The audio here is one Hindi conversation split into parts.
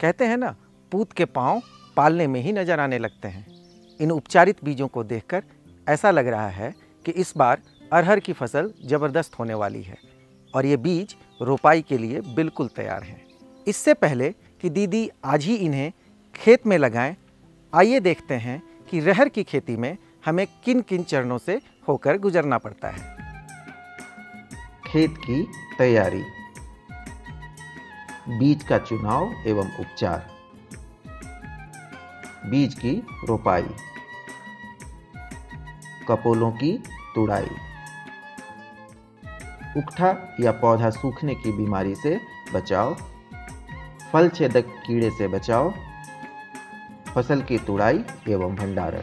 कहते हैं ना, पूत के पाँव पालने में ही नज़र आने लगते हैं। इन उपचारित बीजों को देखकर ऐसा लग रहा है कि इस बार अरहर की फ़सल ज़बरदस्त होने वाली है और ये बीज रोपाई के लिए बिल्कुल तैयार हैं। इससे पहले कि दीदी आज ही इन्हें खेत में लगाएँ, आइए देखते हैं कि रहर की खेती में हमें किन किन चरणों से होकर गुजरना पड़ता है। खेत की तैयारी। बीज का चुनाव एवं उपचार। बीज की रोपाई। कपोलों की तुड़ाई। उकठा या पौधा सूखने की बीमारी से बचाव। फल छेदक कीड़े से बचाव। फ़सल की तुड़ाई एवं भंडारण।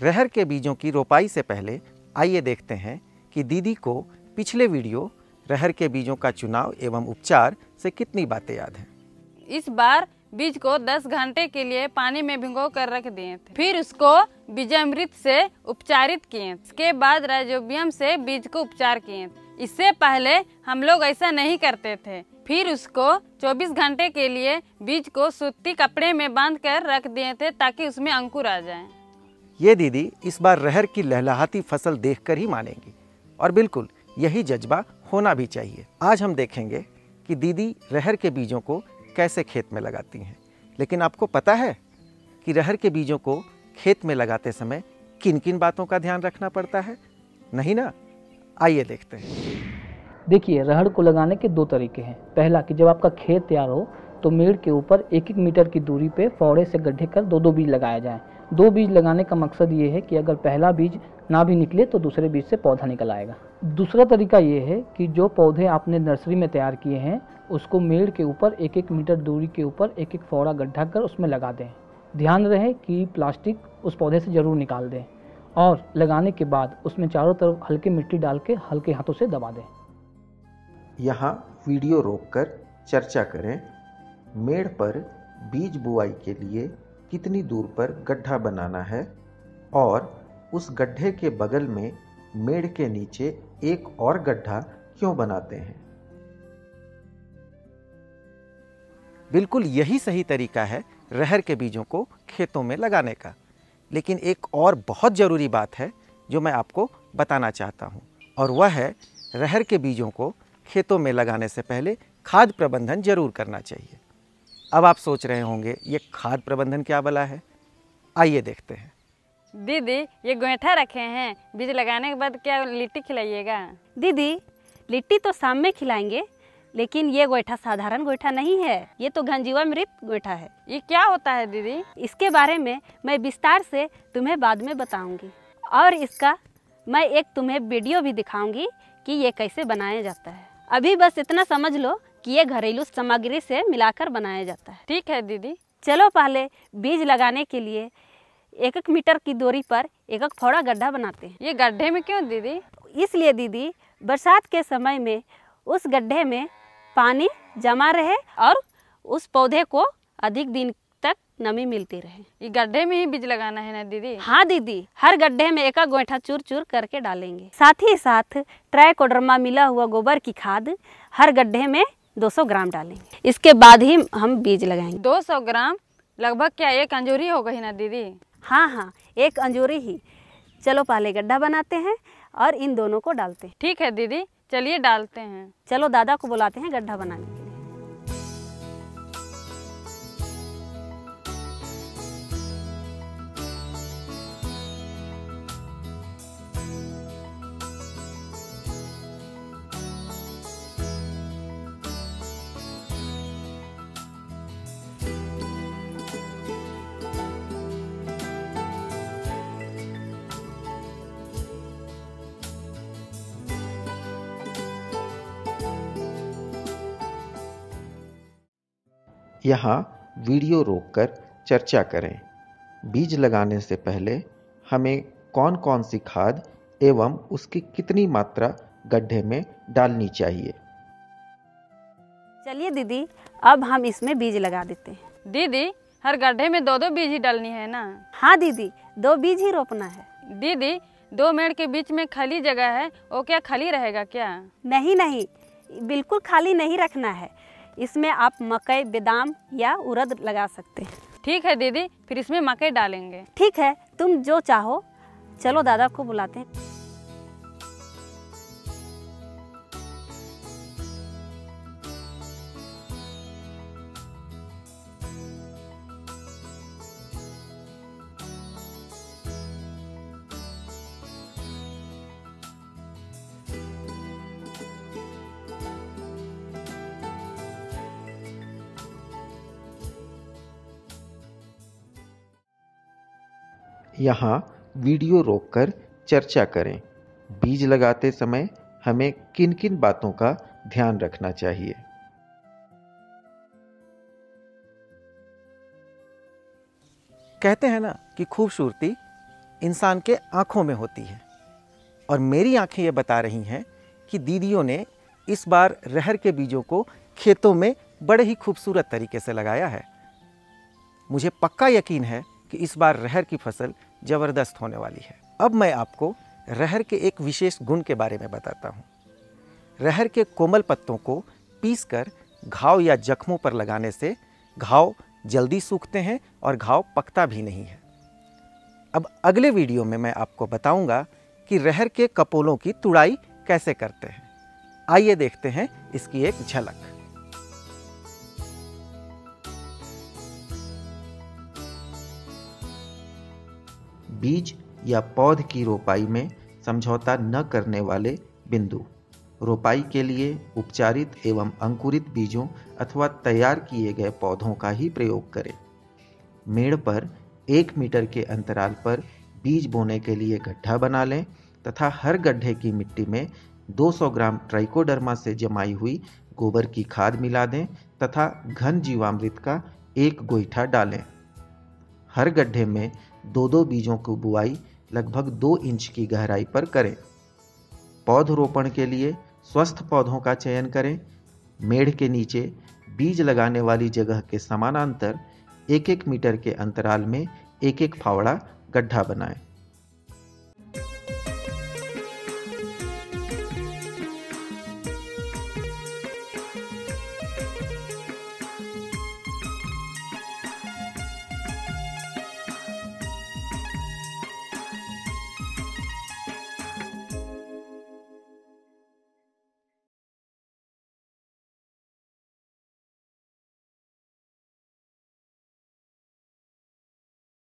रहर के बीजों की रोपाई से पहले आइए देखते हैं कि दीदी को पिछले वीडियो रहर के बीजों का चुनाव एवं उपचार से कितनी बातें याद हैं? इस बार बीज को 10 घंटे के लिए पानी में भिगो कर रख दिए थे। फिर उसको बीजामृत से उपचारित किए इसके बाद राइजोबियम से बीज को उपचार किए इससे पहले हम लोग ऐसा नहीं करते थे। फिर उसको 24 घंटे के लिए बीज को सूती कपड़े में बाँध कर रख दिए थे ताकि उसमें अंकुर आ जाए। ये दीदी इस बार रहर की लहलहाती फ़सल देखकर ही मानेंगी। और बिल्कुल यही जज्बा होना भी चाहिए। आज हम देखेंगे कि दीदी रहर के बीजों को कैसे खेत में लगाती हैं। लेकिन आपको पता है कि रहर के बीजों को खेत में लगाते समय किन किन बातों का ध्यान रखना पड़ता है? नहीं ना? आइए देखते हैं। देखिए रहड़ को लगाने के दो तरीके हैं। पहला कि जब आपका खेत तैयार हो तो मेड़ के ऊपर एक एक मीटर की दूरी पे फौड़े से गड्ढे कर दो दो बीज लगाए जाएँ। दो बीज लगाने का मकसद ये है कि अगर पहला बीज ना भी निकले तो दूसरे बीज से पौधा निकल आएगा। दूसरा तरीका ये है कि जो पौधे आपने नर्सरी में तैयार किए हैं, उसको मेड़ के ऊपर एक एक मीटर दूरी के ऊपर एक एक फौड़ा गड्ढा कर उसमें लगा दें। ध्यान रहे कि प्लास्टिक उस पौधे से ज़रूर निकाल दें और लगाने के बाद उसमें चारों तरफ़ हल्की मिट्टी डाल के हल्के हाथों से दबा दें। यहाँ वीडियो रोककर चर्चा करें। मेड़ पर बीज बुआई के लिए कितनी दूर पर गड्ढा बनाना है और उस गड्ढे के बगल में मेड़ के नीचे एक और गड्ढा क्यों बनाते हैं? बिल्कुल यही सही तरीका है रहर के बीजों को खेतों में लगाने का। लेकिन एक और बहुत ज़रूरी बात है जो मैं आपको बताना चाहता हूँ, और वह है रहर के बीजों को खेतों में लगाने से पहले खाद प्रबंधन ज़रूर करना चाहिए। अब आप सोच रहे होंगे ये खाद प्रबंधन क्या बला है? आइए देखते हैं। दीदी ये गोईठा रखे हैं। बीज लगाने के बाद क्या लिट्टी खिलाइएगा? दीदी लिट्टी तो शाम में खिलाएँगे लेकिन ये गोईठा साधारण गोईठा नहीं है। ये तो घनजीवा मृत गोईठा है। ये क्या होता है दीदी? इसके बारे में मैं विस्तार से तुम्हें बाद में बताऊँगी। और इसका मैं एक तुम्हें वीडियो भी दिखाऊँगी कि ये कैसे बनाया जाता है। अभी बस इतना समझ लो कि ये घरेलू सामग्री से मिलाकर बनाया जाता है। ठीक है दीदी। चलो पहले बीज लगाने के लिए एक एक मीटर की दूरी पर एक एक फौड़ा गड्ढा बनाते हैं। ये गड्ढे में क्यों दीदी? इसलिए दीदी बरसात के समय में उस गड्ढे में पानी जमा रहे और उस पौधे को अधिक दिन तक नमी मिलती रहे। ये गड्ढे में ही बीज लगाना है ना दीदी? हाँ दीदी हर गड्ढे में एक गोईठा चूर चूर करके डालेंगे। साथ ही साथ ट्राइकोडर्मा मिला हुआ गोबर की खाद हर गड्ढे में 200 ग्राम डालेंगे। इसके बाद ही हम बीज लगाएँगे। 200 ग्राम? लगभग क्या एक अंजूरी हो गई ना दीदी? हाँ हाँ एक अंजूरी ही। चलो पहले गड्ढा बनाते हैं और इन दोनों को डालते हैं। ठीक है दीदी चलिए डालते हैं। चलो दादा को बुलाते हैं गड्ढा बनाने के लिए। यहाँ वीडियो रोककर चर्चा करें। बीज लगाने से पहले हमें कौन कौन सी खाद एवं उसकी कितनी मात्रा गड्ढे में डालनी चाहिए? चलिए दीदी अब हम इसमें बीज लगा देते हैं। दीदी हर गड्ढे में दो दो बीज ही डालनी है ना? हाँ दीदी दो बीज ही रोपना है। दीदी दो मेड़ के बीच में खाली जगह है वो क्या खाली रहेगा क्या? नहीं नहीं बिल्कुल खाली नहीं रखना है। इसमें आप मकई बादाम या उड़द लगा सकते हैं। ठीक है दीदी फिर इसमें मकई डालेंगे। ठीक है तुम जो चाहो। चलो दादा को बुलाते हैं। यहाँ वीडियो रोककर चर्चा करें। बीज लगाते समय हमें किन किन बातों का ध्यान रखना चाहिए? कहते हैं ना कि खूबसूरती इंसान के आँखों में होती है। और मेरी आँखें ये बता रही हैं कि दीदियों ने इस बार रहर के बीजों को खेतों में बड़े ही खूबसूरत तरीके से लगाया है। मुझे पक्का यकीन है कि इस बार रहर की फ़सल ज़बरदस्त होने वाली है। अब मैं आपको रहर के एक विशेष गुण के बारे में बताता हूँ। रहर के कोमल पत्तों को पीसकर घाव या जख्मों पर लगाने से घाव जल्दी सूखते हैं और घाव पकता भी नहीं है। अब अगले वीडियो में मैं आपको बताऊँगा कि रहर के कपोलों की तुड़ाई कैसे करते हैं। आइए देखते हैं इसकी एक झलक। बीज या पौध की रोपाई में समझौता न करने वाले बिंदु। रोपाई के लिए उपचारित एवं अंकुरित बीजों अथवा तैयार किए गए पौधों का ही प्रयोग करें। मेड़ पर एक मीटर के अंतराल पर बीज बोने के लिए गड्ढा बना लें तथा हर गड्ढे की मिट्टी में 200 ग्राम ट्राइकोडर्मा से जमाई हुई गोबर की खाद मिला दें तथा घन जीवामृत का एक गोईठा डालें। हर गड्ढे में दो दो बीजों की बुआई लगभग दो इंच की गहराई पर करें। पौधरोपण के लिए स्वस्थ पौधों का चयन करें। मेढ़ के नीचे बीज लगाने वाली जगह के समानांतर एक एक मीटर के अंतराल में एक एक फावड़ा गड्ढा बनाएँ।